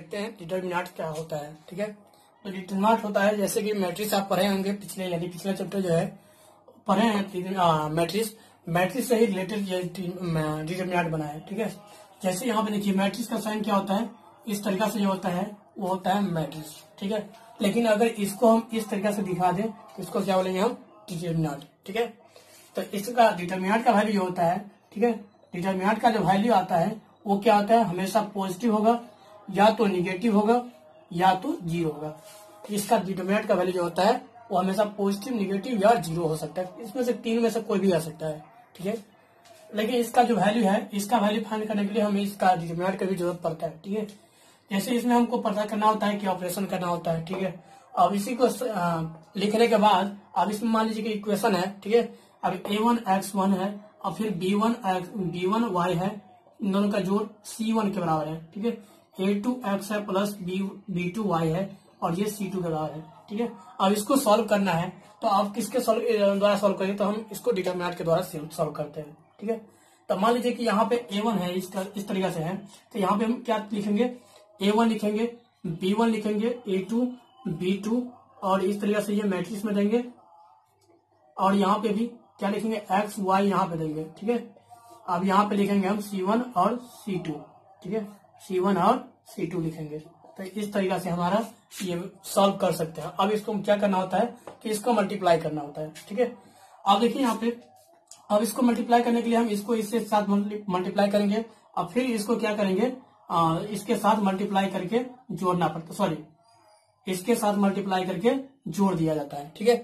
देखते हैं डिटर्मिनाट क्या होता है, ठीक है? तो डिटर्मिनाट होता है, जैसे कि मैट्रिक्स आप पढ़े होंगे पिछले, यानी पिछले चैप्टर जो है, पढ़े हैं मैट्रिक्स मैट्रिक्स से ही रिलेटेड डिटर्मिनाट बना है, ठीक है? जैसे यहाँ पे देखिए मैट्रिक्स का साइन क्या होता है? इस तरीका से जो होता है, वो होता है मैट्रिक्स ठीक है? लेकिन अगर इसको हम इस तरीका से दिखा दें तो इसको क्या बोलेंगे हम? डिटर्मिनाट ठीक है? तो इसका डिटर्मिनाट का वैल्यू होता है, ठीक है? डिटर्मिनाट का जो वैल्यू आता है, वो क्या होता है? हमेशा पॉजिटिव होगा या तो निगेटिव होगा, या तो ज़ीरो होगा। इसका डिटर्मिनेंट का वैल्यू जो होता है, वो हमेशा पॉजिटिव निगेटिव या ज़ीरो हो सकता है। इसमें से तीन में से कोई भी आ सकता है, ठीक है? लेकिन इसका जो वैल्यू है, इसका वैल्यू फाइंड करने के लिए हमें इसका डिटर्मिनेंट का भी ज़रूरत पड़ता है, ठीक है? जैसे इसमें हमको पता करना होता है कि ऑपरेशन करना होता है, ठीक है? अब इसी को लिखने के बाद, अब इसमें मान लीजिए कि इक्वेशन है, ठीक है? अब ए वन एक्स वन है, और फिर B one X B one Y है, इन दोनों का जोड़ सी वन के बराबर है, ठीक है? ए टू एक्स है plus B B two Y है और ये सी टू के बराबर है ठीक है? अब इसको सॉल्व करना है तो आप किसके द्वारा सॉल्व करेंगे तो हम इसको डिटर्मिनेंट के द्वारा सॉल्व करते हैं ठीक है? तो मान लीजिए कि यहाँ पे ए वन है इस, तर, इस तरीका से है तो यहाँ पे हम क्या लिखेंगे? ए वन लिखेंगे बी वन लिखेंगे ए टू बी टू और इस तरीके से ये मैट्रिक्स में देंगे और यहाँ पे भी क्या लिखेंगे? एक्स वाई यहाँ पे देंगे ठीक है? अब यहाँ पे लिखेंगे हम सी वन और सी टू ठीक है? सी वन और सी टू लिखेंगे। तो इस तरीका से हमारा ये सॉल्व कर सकते हैं। अब इसको क्या करना होता है कि इसको मल्टीप्लाई करना होता है ठीक है? अब देखिए यहाँ पे अब इसको मल्टीप्लाई करने के लिए हम इसको इसके साथ मल्टीप्लाई करेंगे। और फिर इसको क्या करेंगे? आ, इसके साथ मल्टीप्लाई करके जोड़ना पड़ता सॉरी इसके साथ मल्टीप्लाई करके जोड़ दिया जाता है ठीक है?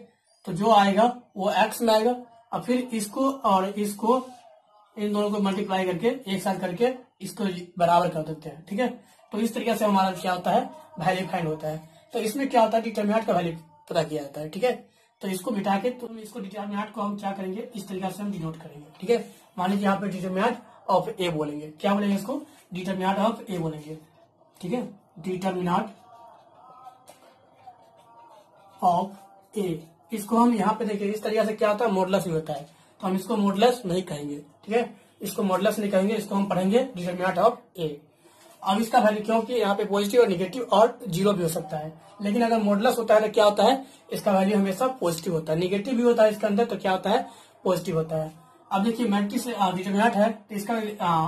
तो जो आएगा वो एक्स में आएगा। और फिर इसको और इसको इन दोनों को मल्टीप्लाई करके एक साथ करके इसको बराबर कर देते हैं, ठीक है? तो इस तरीके से हमारा क्या होता है? वैल्यू फाइंड होता है। तो इसमें क्या होता है डिटर्मिनेंट का वैल्यू पता किया जाता है, ठीक है? तो इसको बिठा के तो इसको डिटर्मिनेंट को हम क्या करेंगे? इस तरीके से हम डिनोट करेंगे, ठीक है? मान लीजिए यहाँ पे डिटर्मिनेंट ऑफ़ ए बोलेंगे। क्या बोलेंगे इसको? डिटर्मिनेंट ऑफ़ ए बोलेंगे, ठीक है? डिटर्मिनेंट ऑफ़ ए इसको हम यहाँ पे देखिए, इस तरीके से क्या होता है? मॉडलस ही होता है। तो हम इसको मॉडलस नहीं कहेंगे, ठीक है? इसको मॉडलस नहीं कहेंगे इसको हम पढ़ेंगे डिटर्मिनेंट ऑफ़ ए अब इसका वैल्यू क्योंकि यहाँ पे पॉजिटिव और निगेटिव और ज़ीरो भी हो सकता है। लेकिन अगर मॉडलस होता है तो क्या होता है? इसका वैल्यू हमेशा पॉजिटिव होता है। निगेटिव भी होता है इसके अंदर तो क्या होता है? पॉजिटिव होता है। अब देखिए मैट्रिक्स डिटर्मिनेंट है तो इसका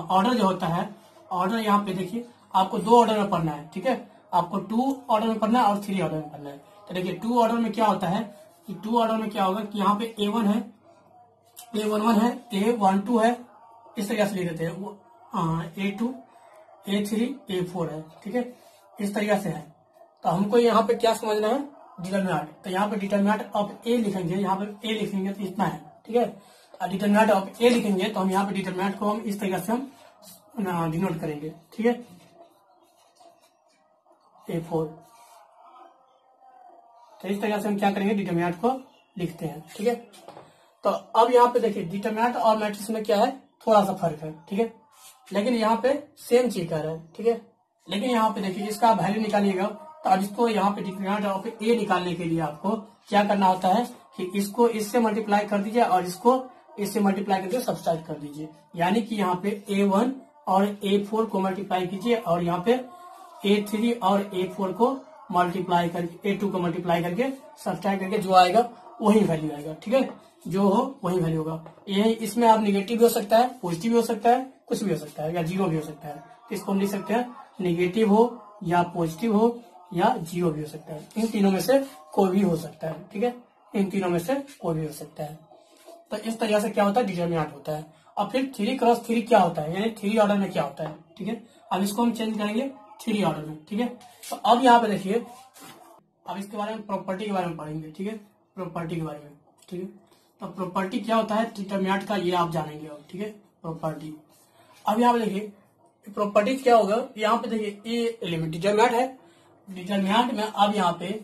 ऑर्डर जो होता है ऑर्डर यहाँ पे देखिए, आपको दो ऑर्डर में पढ़ना है, ठीक है? आपको टू ऑर्डर में पढ़ना है और थ्री ऑर्डर में पढ़ना है। तो देखिए टू ऑर्डर में क्या होता है? कि टू ऑर्डर में क्या होगा? कि यहाँ पे ए वन है ए वन वन है ए वन टू है इस तरीके से लिख देते हैं? A two A three A four है, ठीक है? इस तरीके से है। तो हमको यहाँ पे क्या समझना है? डिटर्मिनेंट तो यहाँ पे डिटर्मिनेंट ऑफ़ ए लिखेंगे, यहाँ पे ए लिखेंगे तो इतना है, ठीक है? और ऑफ़ ए लिखेंगे तो हम यहाँ पे डिटर्मिनेंट को हम इस तरीके से हम डिनोट करेंगे, ठीक है? ए फोर तो इस तरीके से हम क्या करेंगे? डिटर्मिनेंट को लिखते हैं, ठीक है? तो अब यहाँ पे देखिए डिटर्मिनेंट और मैट्रिक्स में क्या है? थोड़ा सा फ़र्क है, ठीक है? लेकिन यहाँ पे सेम चीज़ कर रहा है, ठीक है? लेकिन यहाँ पे देखिए, इसका वैल्यू निकालिएगा। तो अब इसको यहाँ पे डिटर्मिनेंट ऑफ़ ए निकालने के लिए आपको क्या करना होता है कि इसको इससे मल्टीप्लाई कर दीजिए और इसको इससे मल्टीप्लाई करके सब्सट्रैक्ट कर दीजिए। यानी कि यहाँ पे ए वन और ए फोर को मल्टीप्लाई कीजिए और यहाँ पे ए थ्री और ए फोर को मल्टीप्लाई करके ए टू को मल्टीप्लाई करके सब्सट्रैक्ट करके जो आएगा, वही वैल्यू आएगा, ठीक है? जो हो, वही वैल्यू होगा। ये इसमें आप निगेटिव भी हो सकता है पॉजिटिव भी हो सकता है, कुछ भी हो सकता है, या ज़ीरो भी हो सकता है। तो इसको हम लिख सकते हैं निगेटिव हो, या पॉजिटिव हो, या ज़ीरो भी हो सकता है। इन तीनों में से कोई भी हो सकता है, ठीक है? इन तीनों में से कोई भी हो सकता है। तो इस तरीके से क्या होता है? डिटर्मिनेंट होता है। और फिर थ्री क्रॉस थ्री क्या होता है? यानी थ्री ऑर्डर में क्या होता है, ठीक है? अब इसको हम चेंज करेंगे थ्री ऑर्डर में, ठीक है? तो अब यहाँ पे देखिए, अब इसके बारे में प्रॉपर्टी के बारे में पढ़ेंगे, ठीक है? प्रॉपर्टी के बारे में, ठीक है? तो प्रॉपर्टी क्या होता है? डिटर्मिनेंट का ये आप जानेंगे ठीक है? प्रॉपर्टी अब यहाँ पे देखिए प्रॉपर्टी क्या होगा? यहाँ पे देखिए, ये एलिमेंट डिटर्मिनेंट है। डिटर्मिनेंट में अब यहाँ पे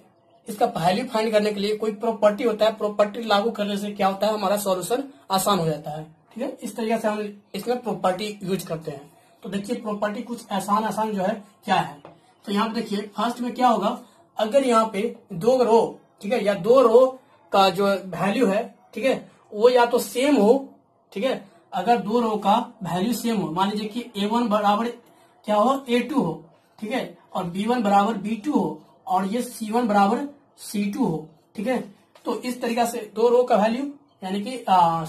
इसका वैल्यू फाइंड करने के लिए कोई प्रॉपर्टी होता है प्रॉपर्टी लागू करने से क्या होता है? हमारा सॉल्यूशन आसान हो जाता है, ठीक है? इस तरीके से हम इसमें प्रॉपर्टी यूज़ करते हैं। तो देखिए प्रॉपर्टी कुछ आसान आसान जो है, क्या है? तो यहाँ पे देखिए फ़र्स्ट में क्या होगा? अगर यहाँ पे दो रो ठीक है? या दो रो का जो वैल्यू है ठीक है? वो या तो सेम हो, ठीक है? अगर दो रो का वैल्यू सेम हो, मान लीजिए कि ए वन बराबर क्या हो? ए टू हो, ठीक है? और बी वन बराबर बी टू हो, और ये सी वन बराबर सी टू हो, ठीक है? तो इस तरीका से दो रो का वैल्यू यानी कि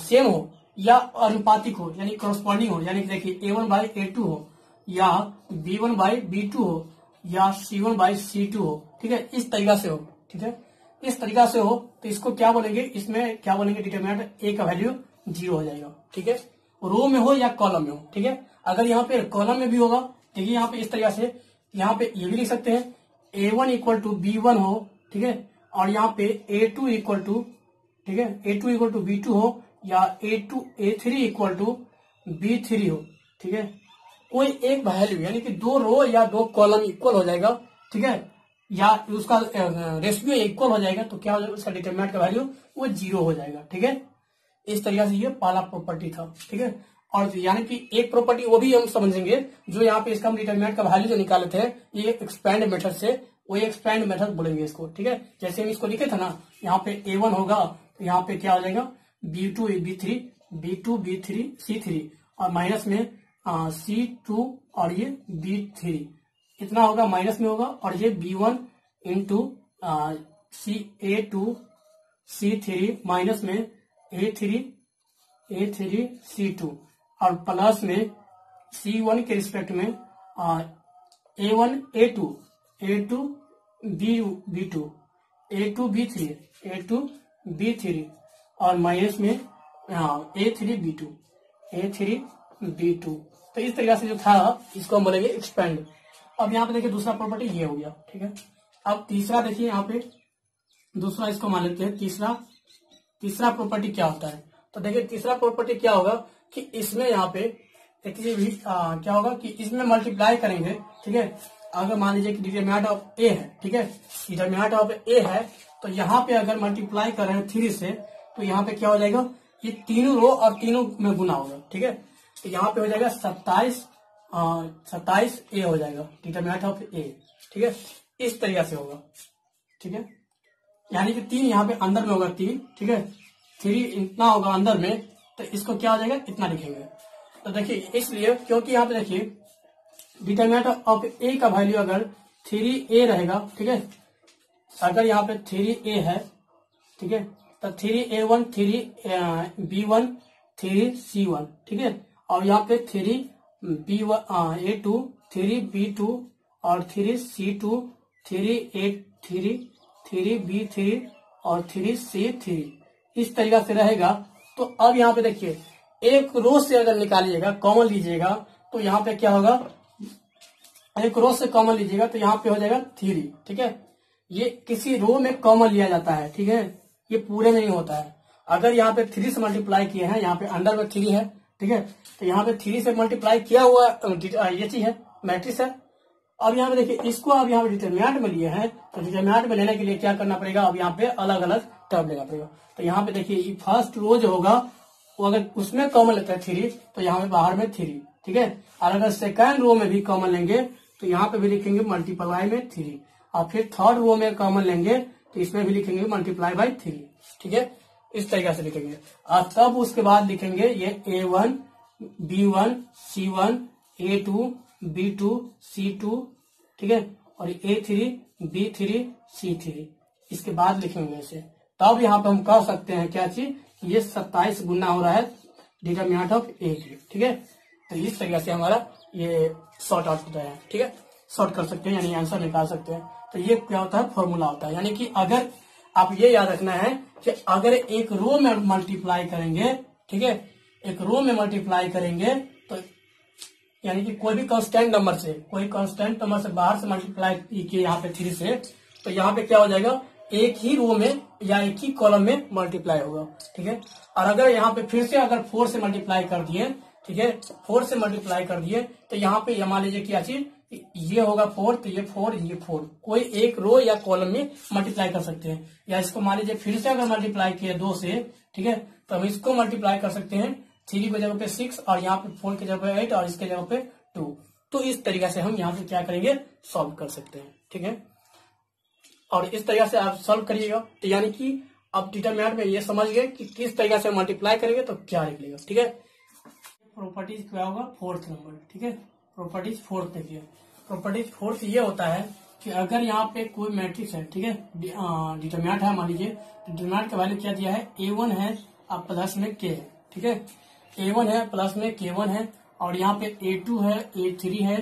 सेम हो, या अनुपातिक हो, यानी करस्पॉन्डिंग हो, यानी देखिए A one by A two हो, या B one by B two हो, या C one by C two हो, ठीक है? इस तरीका से हो, ठीक है? इस तरीका से हो तो इसको क्या बोलेंगे, इसमें क्या बोलेंगे डिटर्मिनेंट ए का वैल्यू ज़ीरो हो जाएगा, ठीक है? रो में हो या कॉलम में हो, ठीक है? अगर यहाँ पे कॉलम में भी होगा, देखिए यहाँ पे इस तरीका से, यहाँ पे ये भी लिख सकते हैं A one equal to B one हो, ठीक है? और यहाँ पे ए टू इक्वल टू ठीक है? A two equal to B two हो, या A two A three equal to B three हो, ठीक है? कोई एक वैल्यू यानी कि दो रो या दो कॉलम इक्वल हो जाएगा, ठीक है? या उसका रेशियो इक्वल हो जाएगा तो क्या हो जाएगा, उसका डिटरमिनेंट का वैल्यू वो ज़ीरो हो जाएगा, ठीक है? इस तरीके से ये पहला प्रॉपर्टी था, ठीक है? और यानी कि एक प्रॉपर्टी वो भी हम समझेंगे, जो यहाँ पे इसका हम डिटरमिनेंट का वैल्यू जो निकाले थे, ये एक्सपैंड मेथड से, वो एक्सपैंड मेथड बोलेंगे इसको, ठीक है? जैसे हम इसको लिखे थे ना, यहाँ पे ए वन होगा तो यहाँ पे क्या हो जाएगा? B two B three B two B three C three और माइनस में सी टू और ये बी थ्री इतना होगा? माइनस में होगा और ये B one into C A two C three minus में A three A three C two और प्लस में सी वन के रिस्पेक्ट में A one A two A two B B two A two B three A two B three और minus में A three B two A three B two तो इस तरीके से जो था, इसको हम बोलेंगे एक्सपेंड अब यहाँ पे देखिए दूसरा प्रॉपर्टी ये हो गया ठीक है? अब तीसरा देखिए यहाँ पे दूसरा इसको मान लेते हैं तीसरा तीसरा प्रॉपर्टी क्या होता है? तो देखिए तीसरा प्रॉपर्टी क्या होगा कि इसमें यहाँ पे देखिए भी आ, क्या होगा कि इसमें मल्टीप्लाई करेंगे ठीक है? अगर मान लीजिए कि डिटरमिनेंट ऑफ़ ए है ठीक है? डिटरमिनेंट ऑफ़ ए है तो यहाँ पे अगर मल्टीप्लाई कर थ्री से तो यहाँ पे क्या हो जाएगा? ये तीनों रो और तीनों में गुना होगा ठीक है? तो यहाँ पे हो जाएगा सत्ताईस सत्ताईस ए हो जाएगा डिटरमिनेंट ऑफ़ ए ठीक है? इस तरीके से होगा, ठीक है? यानी कि तीन यहाँ पे अंदर में होगा तीन, ठीक है? थ्री इतना होगा अंदर में तो इसको क्या हो जाएगा? इतना लिखेंगे। तो देखिए, इसलिए क्योंकि यहाँ पे देखिए डिटरमिनेंट ऑफ़ ए का वैल्यू अगर थ्री ए रहेगा, ठीक है? अगर यहाँ पे थ्री ए है, ठीक है? तो three A one three B one three C one ठीक है? और यहाँ पे three B A two three B two और three C two three A three three B three और थ्री सी थ्री इस तरीका से रहेगा। तो अब यहाँ पे देखिए, एक रो से अगर निकालिएगा कॉमन लीजिएगा तो यहाँ पे क्या होगा? एक रो से कॉमन लीजिएगा तो यहाँ पे हो जाएगा थ्री ठीक है? ये किसी रो में कॉमन लिया जाता है, ठीक है? ये पूरे में नहीं होता है। अगर यहाँ पे थ्री से मल्टीप्लाई किए हैं, यहाँ पे अंडर में थ्री है ठीक है? तो यहाँ पे थ्री से मल्टीप्लाई किया हुआ ये चीज़ है मैट्रिक्स है। अब यहाँ पे देखिए, इसको अब यहाँ पे डिटर्मिनेंट में लिए हैं तो डिटर्मिनेंट में लेने के लिए क्या करना पड़ेगा? अब यहाँ पे अलग अलग टर्म लेना पड़ेगा। तो यहाँ पे देखिए फ़र्स्ट रो जो होगा, वो अगर उसमें कॉमन लेता है थ्री तो यहाँ पे बाहर में थ्री ठीक है? और अगर सेकंड रो में भी कॉमन लेंगे तो यहाँ पे भी लिखेंगे मल्टीप्लाई में थ्री और फिर थर्ड रो में कॉमन लेंगे तो इसमें भी लिखेंगे मल्टीप्लाई बाई थ्री ठीक है? इस तरीके से लिखेंगे। और तब उसके बाद लिखेंगे ये A one B one C one A two B two C two ठीक है? और A three B three C three इसके बाद लिखेंगे इसे। तब यहाँ पे हम कह सकते हैं क्या चीज़? ये सत्ताईस गुना हो रहा है डिटर्मिनेंट ऑफ़ ए की ठीक है? तो इस तरीके से हमारा ये शॉर्ट आउट होता है, ठीक है? शॉर्ट कर सकते हैं, यानी आंसर निकाल सकते हैं। तो ये क्या होता है? फॉर्मूला होता है। यानी कि अगर आप ये याद रखना है कि अगर एक रो में मल्टीप्लाई करेंगे, ठीक है? एक रो में मल्टीप्लाई करेंगे तो यानी कि कोई भी कांस्टेंट नंबर से, कोई कांस्टेंट नंबर से बाहर से मल्टीप्लाई किए यहाँ पे थ्री से तो यहाँ पे क्या हो जाएगा? एक ही रो में या एक ही कॉलम में मल्टीप्लाई होगा, ठीक है? और अगर यहाँ पे फिर से अगर फोर से मल्टीप्लाई कर दिए, ठीक है? फोर से मल्टीप्लाई कर दिए तो यहाँ पे मान लीजिए क्या चीज़ ये होगा फोर तो ये फोर ये फोर। कोई एक रो या कॉलम में मल्टीप्लाई कर सकते हैं। या इसको मान लीजिए फिर से अगर मल्टीप्लाई किया दो से, ठीक है तो हम इसको मल्टीप्लाई कर सकते हैं। थ्री की जगह पे सिक्स और यहाँ पे फोर की जगह पे एट और इसके जगह पे टू। तो इस तरीके से हम यहाँ पे क्या करेंगे? सॉल्व कर सकते हैं, ठीक है? और इस तरीके से आप सॉल्व करिएगा। तो यानी कि अब डिटरमिनेंट में ये समझ गए कि किस तरीके से मल्टीप्लाई करेंगे तो क्या निकलेगा, ठीक है? प्रॉपर्टीज़ क्या होगा? फोर्थ नंबर ठीक है? प्रॉपर्टीज़ फोर्थ देखिए। प्रॉपर्टी फोर्थ ये होता है कि अगर यहाँ पे कोई मैट्रिक्स है, ठीक है? डिटर्मिनेंट है, मान लीजिए डिटर्मिनेंट का वैल्यू क्या दिया है? ए वन है और प्लस में के है, ठीक है? ए वन है प्लस में के वन है, और यहाँ पे ए टू है ए थ्री है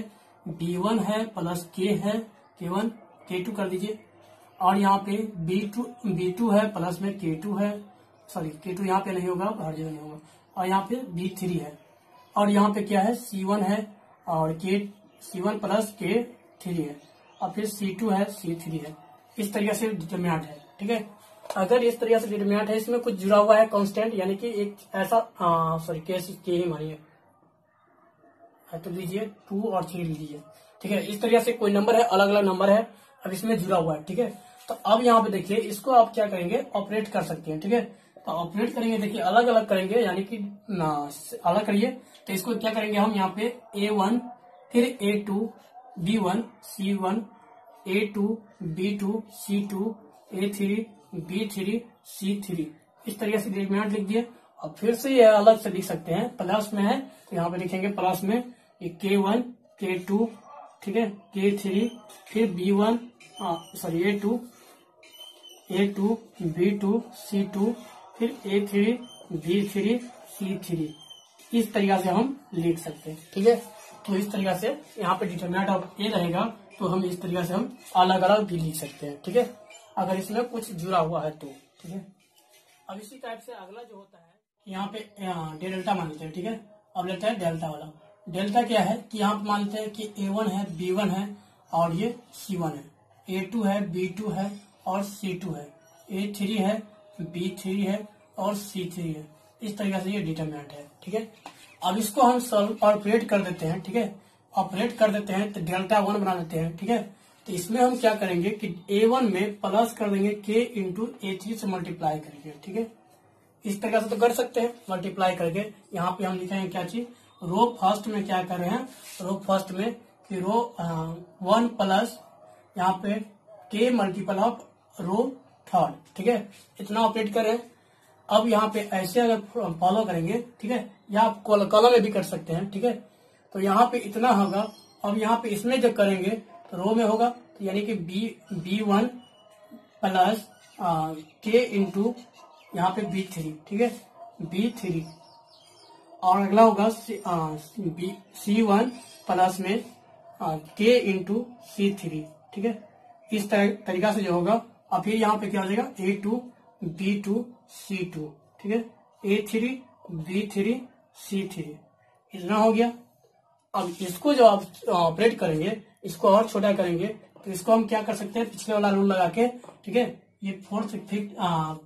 बी वन है प्लस के है के वन के टू कर दीजिए। और यहाँ पे बी टू बी टू है प्लस में के टू है सॉरी के टू यहाँ पे नहीं होगा, हर जगह नहीं होगा। और यहाँ पे बी थ्री है। और यहाँ पे क्या है? सी वन है, और K C one plus K three है। और फिर सी टू है सी थ्री है। इस तरीके से डिटर्मिनेंट है, ठीक है? अगर इस तरीके से डिटर्मिनेंट है, इसमें कुछ जुड़ा हुआ है कॉन्स्टेंट यानी कि एक ऐसा सॉरी के के ही मानिए। तो लीजिए टू और थ्री लीजिए, ठीक है? इस तरीके से कोई नंबर है अलग अलग नंबर है, अब इसमें जुड़ा हुआ है, ठीक है? तो अब यहाँ पे देखिए, इसको आप क्या करेंगे? ऑपरेट कर सकते हैं, ठीक है? तो ऑपरेट करेंगे, देखिए अलग अलग करेंगे, यानी कि अलग करिए। तो इसको क्या करेंगे हम? यहाँ पे ए वन फिर A two B one C one A two B two C two A three B three C three इस तरीके से डिटर्मिनेंट लिख दिए और फिर से ये अलग से लिख सकते हैं। प्लस में है तो यहाँ पे लिखेंगे प्लस में। के वन के टू ठीक है? के थ्री फिर B one sorry A two A two B two C two फिर A three B three C three इस तरीके से हम लिख सकते हैं, ठीक है? तो इस तरीका से यहाँ पे डिटर्मिनेंट ऑफ़ ए रहेगा तो हम इस तरीका से हम अलग अलग भी लिख सकते हैं, ठीक है? अगर इसमें कुछ जुड़ा हुआ है तो ठीक है? अब इसी टाइप से अगला जो होता है यहाँ पे डेल्टा मान लेते हैं, ठीक है? अब लेते हैं डेल्टा वाला। डेल्टा क्या है? कि यहाँ पे मान लेते हैं कि ए वन है बी वन है, और ये सी वन है। ए टू है बी टू है, और सी टू है। ए थ्री है बी थ्री है, और सी थ्री है। इस तरीके से ये डिटर्मिनेंट है, ठीक है? अब इसको हम सॉल्व ऑपरेट कर देते हैं, ठीक है? ऑपरेट कर देते हैं तो डेल्टा वन बना देते हैं, ठीक है? तो इसमें हम क्या करेंगे कि ए वन में प्लस कर देंगे के इंटू ए थ्री से मल्टीप्लाई करेंगे, ठीक है? इस तरह से तो कर सकते हैं मल्टीप्लाई करके। यहाँ पे हम लिखेंगे क्या चीज़? रो फ़र्स्ट में क्या कर रहे हैं? रो फ़र्स्ट में कि रो वन प्लस यहाँ पे के मल्टीपल ऑफ़ रो थर्ड ठीक है? इतना ऑपरेट करें अब यहाँ पे ऐसे अगर फॉलो करेंगे, ठीक है? या आप कॉलम में भी कर सकते हैं, ठीक है? तो यहाँ पे इतना होगा। अब यहाँ पे इसमें जब करेंगे तो रो में होगा तो यानी कि B B one plus K into यहाँ पे बी थ्री ठीक है? बी थ्री और अगला होगा सी वन प्लस में के इंटू सी थ्री ठीक है? इस तरह तरीका से जो होगा और फिर यहाँ पे क्या हो जाएगा? A two B two C two ठीक है? A three B three C three इतना हो गया। अब इसको जो आप ऑपरेट करेंगे, इसको और छोटा करेंगे तो इसको हम क्या कर सकते हैं? पिछले वाला रूल लगा के, ठीक है? ये फोर्थ फिफ्थ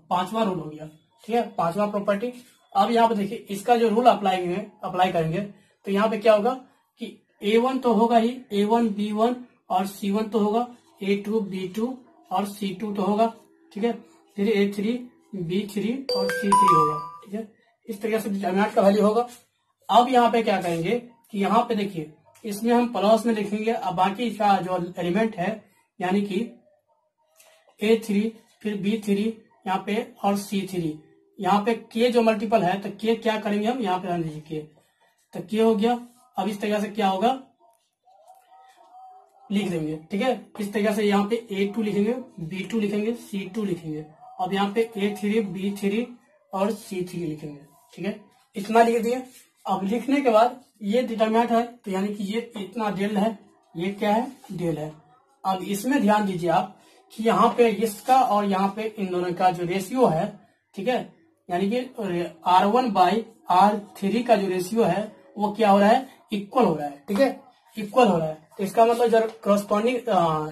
पांचवा रूल हो गया, ठीक है? पांचवा प्रॉपर्टी अब यहाँ पे देखिए, इसका जो रूल अप्लाई अप्लाई करेंगे तो यहाँ पे क्या होगा कि ए वन तो होगा ही ए वन बी वन और सी वन तो होगा ए टू बी टू और सी टू तो होगा, ठीक है? फिर ए थ्री बी थ्री और सी थ्री होगा, ठीक है? इस तरीके से डिटर्मिनेंट का वैल्यू होगा। अब यहाँ पे क्या करेंगे कि यहाँ पे देखिए, इसमें हम प्लस में लिखेंगे, अब बाकी इसका जो एलिमेंट है, यानी कि ए थ्री फिर बी थ्री यहाँ पे और सी थ्री यहाँ पे के जो मल्टीपल है तो के क्या करेंगे हम? यहाँ पे ध्यान दीजिए के तो के हो गया। अब इस तरीके से क्या होगा? लिख देंगे, ठीक है? इस तरीके से यहाँ पे ए टू लिखेंगे बी टू लिखेंगे सी टू लिखेंगे। अब यहाँ पे ए थ्री बी थ्री और सी थ्री लिखेंगे, ठीक है? इतना लिख दिए। अब लिखने के बाद ये डिटर्मिनेंट है तो यानी कि ये इतना डेल है, ये क्या है? डेल है। अब इसमें ध्यान दीजिए आप कि यहाँ पे इसका और यहाँ पे इन दोनों का जो रेशियो है, ठीक है? यानी कि R one by R three का जो रेशियो है, वो क्या हो रहा है? इक्वल हो रहा है, ठीक है? इक्वल हो रहा है। तो इसका मतलब जब करस्पॉन्डिंग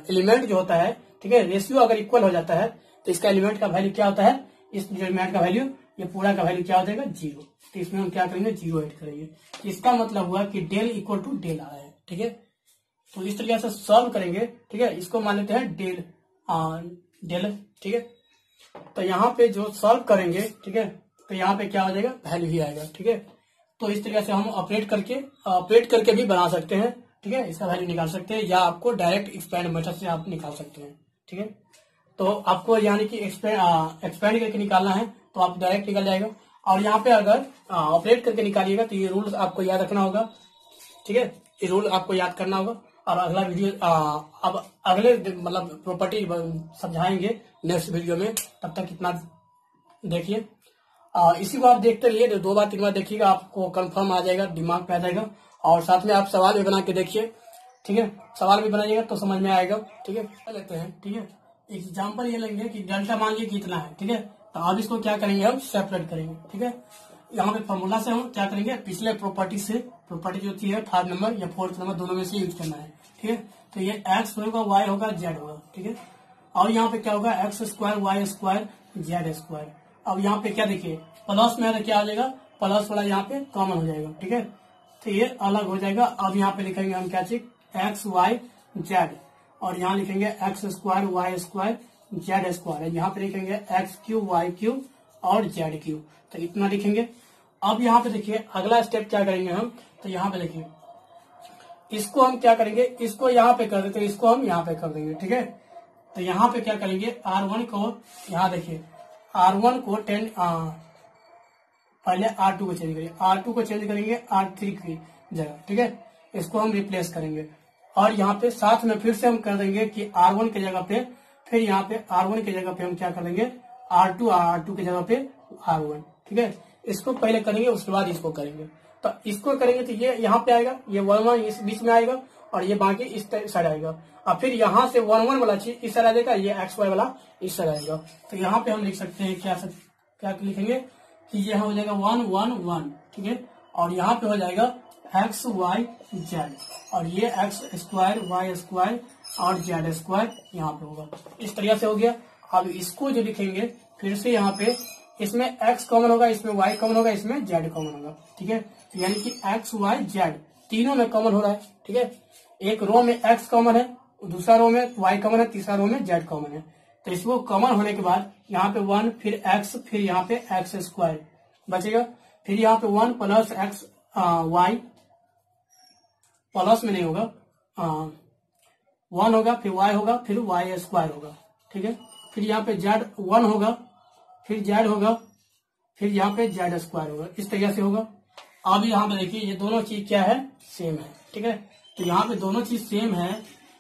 एलिमेंट जो होता है, ठीक है? रेशियो अगर इक्वल हो जाता है तो इसका एलिमेंट का वैल्यू क्या होता है? इस एलिमेंट का वैल्यू ये पूरा का वैल्यू क्या हो जाएगा? ज़ीरो तो इसमें हम क्या करेंगे? ज़ीरो एड करेंगे। इसका मतलब हुआ कि डेल इक्वल टू डेल आ रहा है, ठीक है? तो इस तरीके से सॉल्व करेंगे, ठीक है? इसको मान लेते हैं डेल डेल ठीक है? तो यहाँ पे जो सॉल्व करेंगे, ठीक है? तो यहाँ पे क्या हो जाएगा? वैल्यू ही आएगा, ठीक है? तो इस तरीके से हम ऑपरेट करके ऑपरेट करके भी बना सकते हैं, ठीक है? इसका वैल्यू निकाल सकते हैं या आपको डायरेक्ट एक्सपेंड मेथड से आप निकाल सकते हैं, ठीक है? तो आपको यानी कि एक्सपेंड करके निकालना है तो आप डायरेक्ट निकल जाएगा। और यहाँ पे अगर ऑपरेट करके निकालिएगा तो ये रूल आपको याद रखना होगा। ठीक है? ये रूल आपको याद करना होगा। और अगला वीडियो आ, अब अगले मतलब प्रॉपर्टी समझाएँगे नेक्स्ट वीडियो में। तब तक इतना देखिए। इसी को आप देखते रहिए दो बार तीन बार देखिएगा आपको कंफर्म आ जाएगा दिमाग में आ जाएगा। और साथ में आप सवाल भी बना के देखिए। ठीक है? सवाल भी बनाइएगा तो समझ में आएगा। ठीक है? लेते हैं। ठीक है? एग्ज़ाम्पल ये लेंगे कि डेल्टा मान लीजिए कितना है, ठीक है? तो अब इसको क्या करेंगे हम? सेपरेट करेंगे, ठीक है? यहाँ पे फॉर्मूला से हम क्या करेंगे? पिछले प्रॉपर्टी से प्रॉपर्टी जो होती है थर्ड नंबर या फोर्थ नंबर दोनों में से यूज़ करना है, ठीक है? तो ये एक्स होगा वाई होगा जेड होगा, ठीक है? और यहाँ पे क्या होगा? X square Y square Z square अब यहाँ पे क्या देखिए प्लस में क्या आ जाएगा? प्लस वाला यहाँ पे कॉमन हो जाएगा, ठीक है? तो ये अलग हो जाएगा। अब यहाँ पे लिखेंगे हम क्या चीज़? एक्स वाई जेड और यहाँ लिखेंगे X square Y square Z square यहाँ पे लिखेंगे एक्स क्यू वाई क्यू और जेड क्यू तो इतना लिखेंगे। अब यहाँ पे देखिए, अगला स्टेप क्या करेंगे हम? तो यहाँ पे देखिए, इसको हम क्या करेंगे? इसको यहाँ पे कर देते इसको हम यहाँ पे कर देंगे, ठीक है? तो यहाँ पे क्या करेंगे? आर वन को, यहाँ देखिए आर वन को टेन पहले आर टू को चेंज करेंगे आर टू को चेंज करेंगे आर थ्री की जगह, ठीक है? इसको हम रिप्लेस करेंगे। और यहाँ पे साथ में फिर से हम कर देंगे कि आर वन की जगह पे, फिर यहाँ पे आर वन की जगह पे हम क्या कर देंगे? आर टू आर टू की जगह पे आर वन ठीक है? इसको पहले करेंगे, उसके बाद इसको करेंगे। तो इसको करेंगे तो ये यहाँ पे आएगा, ये वन वन इस बीच में आएगा और ये बाकी इस साइड आएगा। और फिर यहाँ से वन वन वाला चीज़ इस साइड आ जाएगा ये एक्स वाई वाला इस साइड आएगा। तो यहाँ पे हम लिख सकते हैं, क्या क्या लिखेंगे कि ये हो जाएगा वन वन वन ठीक है? और यहाँ पे हो जाएगा एक्स वाई जेड, और ये एक्स स्क्वायर, वाई स्क्वायर, और जेड स्क्वायर यहाँ पे होगा। इस तरीके से हो गया। अब इसको जो लिखेंगे, फिर से यहाँ पे इसमें एक्स कॉमन होगा, इसमें वाई कॉमन होगा, इसमें जेड कॉमन होगा, ठीक है? यानी कि एक्स, वाई, जेड तीनों में कॉमन हो रहा है, ठीक है? एक रो में एक्स कॉमन है, दूसरा रो में वाई कॉमन है, तीसरा रो में जेड कॉमन है। तो इसको कॉमन होने के बाद यहाँ पे वन, फिर एक्स, फिर यहाँ पे एक्स स्क्वायर बचेगा। फिर यहाँ पे one plus X Y plus में नहीं होगा वन होगा फिर वाई होगा फिर वाई स्क्वायर होगा ठीक है? फिर यहाँ पे जेड वन होगा फिर जेड होगा फिर यहाँ पे जेड स्क्वायर होगा इस तरीके से होगा। अब यहाँ पे देखिए ये दोनों चीज़ क्या है? सेम है ठीक है? तो यहाँ पे दोनों चीज़ सेम है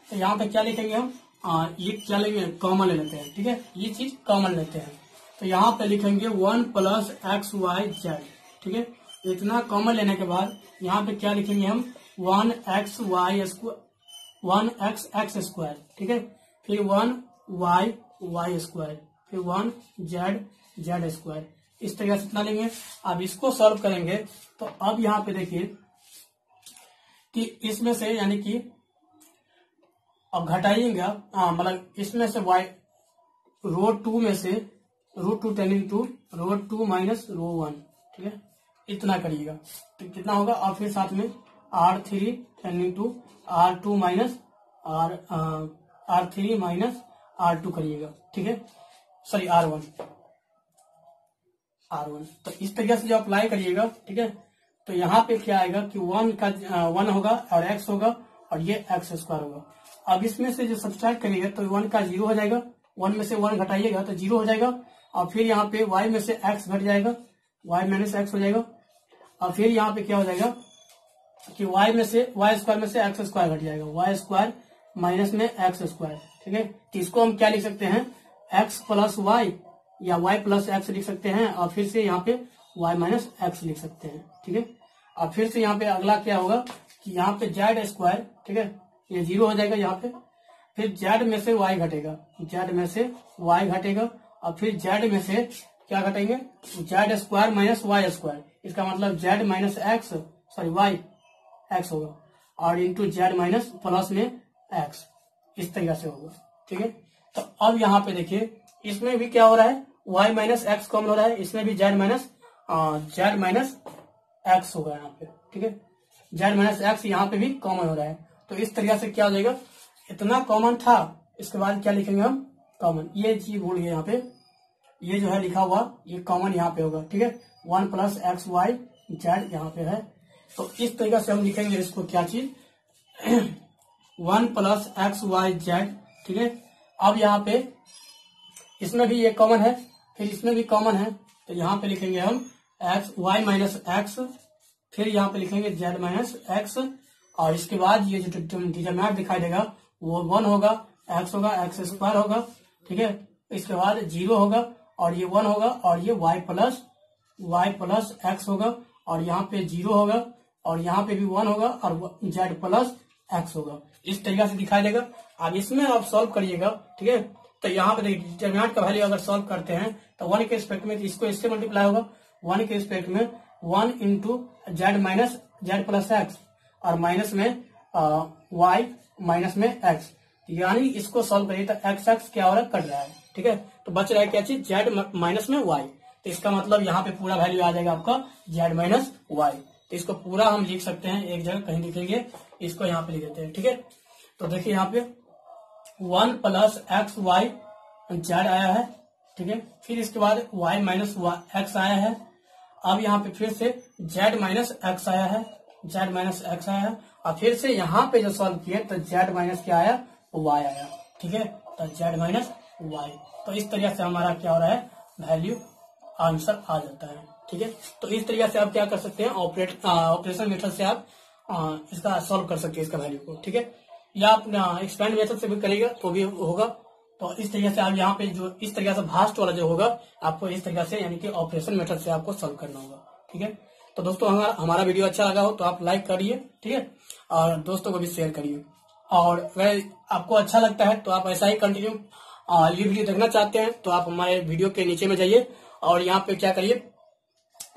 तो यहाँ पे क्या लिखेंगे हम? आ, ये क्या लेंगे कॉमन ले लेते हैं ठीक है? ये चीज़ कॉमन लेते हैं। तो यहाँ पे लिखेंगे one plus X Y Z ठीक है? इतना कॉमन लेने के बाद यहाँ पे क्या लिखेंगे हम? One X Y square one X X square ठीक है? फिर वन वाई वाई स्क्वायर फिर वन जेड जेड स्क्वायर इस तरह से इतना लेंगे। अब इसको सॉल्व करेंगे। तो अब यहाँ पे देखिए कि इसमें से यानी कि अब घटाइएगा मतलब इसमें से वाई रो टू में से row two tending to row two minus row one ठीक है? इतना करिएगा। तो कितना होगा? और फिर साथ में R three tending to R two minus R R three minus R two करिएगा, ठीक है? Sorry R one R one तो इस तरीके से जो अप्लाई करिएगा, ठीक है? तो यहाँ पे क्या आएगा कि वन का वन होगा और एक्स होगा और ये एक्स स्क्वायर होगा। अब इसमें से जो सब्सट्रैक्ट करिएगा तो वन का ज़ीरो हो जाएगा। वन में से वन घटाइएगा तो ज़ीरो हो जाएगा और फिर यहाँ पे वाई में से एक्स घट जाएगा। वाई माइनस एक्स हो जाएगा और फिर यहाँ पे क्या हो जाएगा? कि वाई में से वाई स्क्वायर में से एक्स स्क्वायर घट जाएगा। वाई स्क्वायर माइनस में एक्स स्क्वायर ठीक है? तो इसको हम क्या लिख सकते हैं? एक्स प्लस वाई या y प्लस एक्स लिख सकते हैं और फिर से यहाँ पे y माइनस एक्स लिख सकते हैं, ठीक है? और फिर से यहाँ पे अगला क्या होगा कि यहाँ पे जेड स्क्वायर ठीक है? ये ज़ीरो हो जाएगा यहाँ पे। फिर जेड में से y घटेगा। जेड में से y घटेगा और फिर जेड में से क्या घटेंगे? Z square minus Y square इसका मतलब Z minus X sorry Y X होगा। और इंटू जेड माइनस प्लस में एक्स इस तरीके से होगा। ठीक है? तो अब यहाँ पे देखिए, इसमें भी क्या हो रहा है? वाई माइनस एक्स कॉमन हो रहा है। इसमें भी Z minus Z minus X होगा यहाँ पे। ठीक है? जेड माइनस एक्स यहाँ पे भी कॉमन हो रहा है। तो इस तरीके से क्या हो जाएगा? इतना कॉमन था, इसके बाद क्या लिखेंगे हम? कॉमन ये चीज़ भूल गए यहाँ पे। ये जो है लिखा हुआ, ये कॉमन यहाँ पे होगा। ठीक है? One plus x y z यहाँ पे है। तो इस तरीके से हम लिखेंगे इसको क्या चीज़? One plus x y z, ठीक है? अब यहाँ पे इसमें भी ये कॉमन है, फिर इसमें भी कॉमन है तो यहाँ पे लिखेंगे हम एक्स वाई माइनस एक्स, फिर यहाँ पे लिखेंगे जेड माइनस एक्स, और इसके बाद ये जो डिटर्मिनेंट दिखाई देगा, वो वन होगा, एक्स होगा, एक्स स्क्वायर होगा, ठीक है? इसके बाद ज़ीरो होगा, और ये वन होगा, और ये y plus y plus x होगा, और यहाँ पे ज़ीरो होगा और यहाँ पे भी वन होगा और जेड प्लस एक्स होगा। इस तरीका से दिखाई देगा। अब इसमें आप सॉल्व करिएगा, ठीक है? तो यहाँ पे डिटर्मिनेंट का वैल्यू अगर सॉल्व करते हैं तो वन के रिस्पेक्ट में इसको इससे मल्टीप्लाई होगा। वन के रिस्पेक्ट में one into z minus z plus x और माइनस में वाई माइनस में एक्स यानी इसको सॉल्व करिए तो एक्स एक्स क्या हो रहा है? कट रहा है, ठीक है? तो बच रहा है क्या चीज़? जेड माइनस में वाई तो इसका मतलब यहाँ पे पूरा वैल्यू आ जाएगा आपका जेड माइनस वाई तो इसको पूरा हम लिख सकते हैं, एक जगह कहीं लिखेंगे, इसको यहाँ पे लिख देते हैं, ठीक है? तो देखिए यहाँ पे one plus x y z आया है, ठीक है? फिर इसके बाद वाई माइनस एक्स आया है। अब यहाँ पे फिर से जेड माइनस एक्स आया है, जेड माइनस एक्स आया है। और फिर से यहाँ पे जो सॉल्व किए तो जेड माइनस क्या आया? वाई आया, ठीक है? तो जेड माइनस वाई। तो इस तरीके से हमारा क्या हो रहा है? वैल्यू आंसर आ जाता है। ठीक है? तो इस तरीके से आप क्या कर सकते हैं ऑपरेट ऑपरेशन मेथड से आप आ, इसका सॉल्व कर सकते हैं इसका वैल्यू को ठीक है? या आप एक्सपेंड मेथड से भी करेगा तो भी होगा। तो इस तरीके से आप यहाँ पे जो इस तरीके से भास्ट वाला जो होगा आपको इस तरीके से यानी कि ऑपरेशन मेथड से आपको सॉल्व करना होगा ठीक है? तो दोस्तों हमारा हमारा वीडियो अच्छा लगा हो तो आप लाइक करिए ठीक है? और दोस्तों को भी शेयर करिए। और अगर आपको अच्छा लगता है तो आप ऐसा ही कंटिन्यू ये वीडियो देखना चाहते हैं तो आप हमारे वीडियो के नीचे में जाइए और यहाँ पे क्या करिए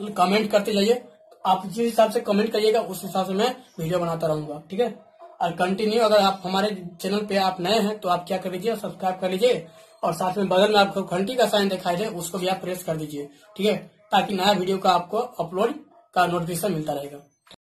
कमेंट करते जाइए। आप जिस हिसाब से कमेंट करिएगा, उस हिसाब से मैं वीडियो बनाता रहूँगा, ठीक है? और कंटिन्यू अगर आप हमारे चैनल पे आप नए हैं तो आप क्या कर लीजिए सब्सक्राइब कर लीजिए, और साथ में बगल में आपको घंटी का साइन दिखाई दे, उसको भी आप प्रेस कर दीजिए, ठीक है? ताकि नया वीडियो का आपको अपलोड का नोटिफिकेशन मिलता रहेगा।